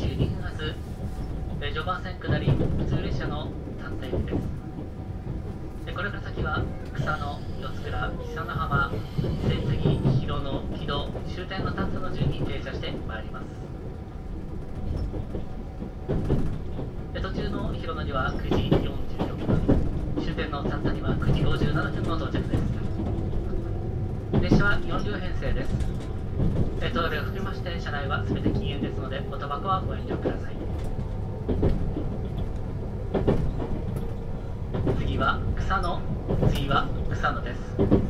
12分発え序盤線下り普通列車の単体駅です。えーこれから先は草野四つ倉久の浜千杉広野木戸終点の単差の順に停車してまいります。で途中の広野には9時44分終点の単差には9時57分の到着です。列車は4両編成です。えートイレを含めまして車内は全て禁煙ですのでおタバコはご遠慮ください。次は草野次は草野です。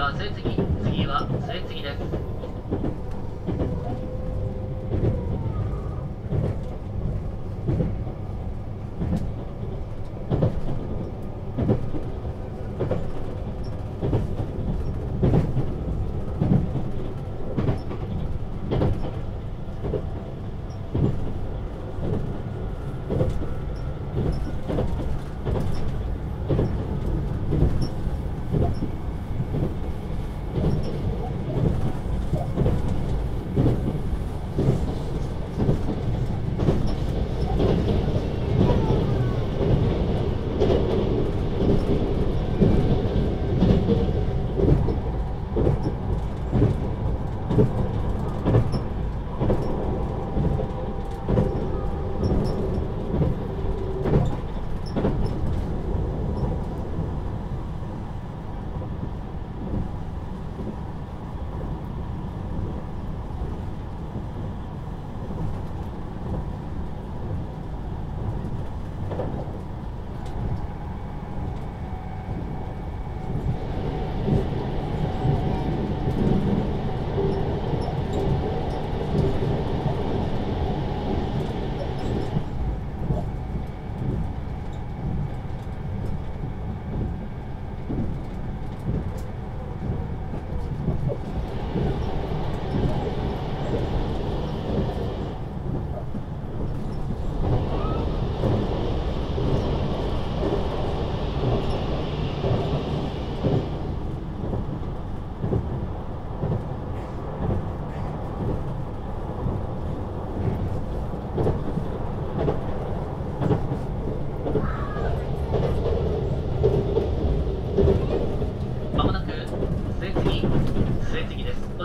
は末次次は末次です。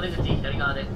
出口左側です。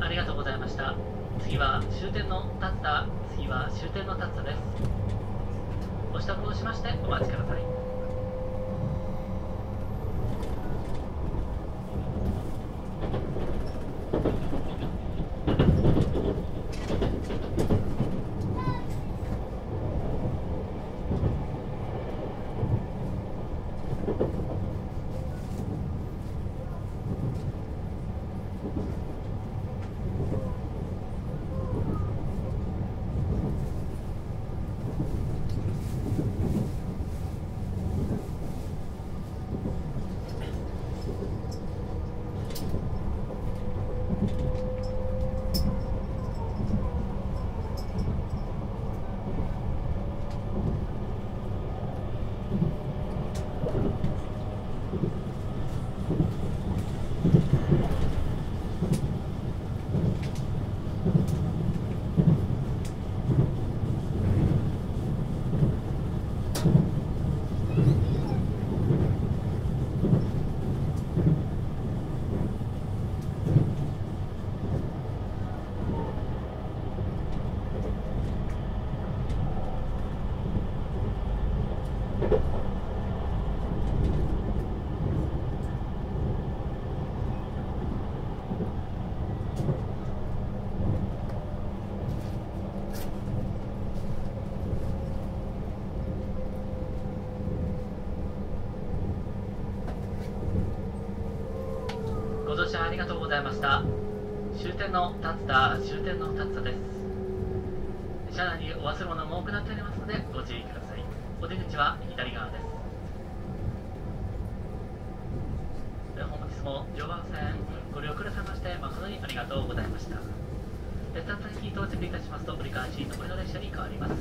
ありがとうございました。次は終点の立田次は終点の立田ですご支度をしましてお待ちくださいご乗車ありがとうございました。終点の立田終点の立田です。車内にお忘れ物も多くなっておりますのでご注意ください。お出口は左側ですでは本日も常磐線ご利用くださいまして誠にありがとうございました立田駅に到着いたしますと折り返し上りの列車に変わります。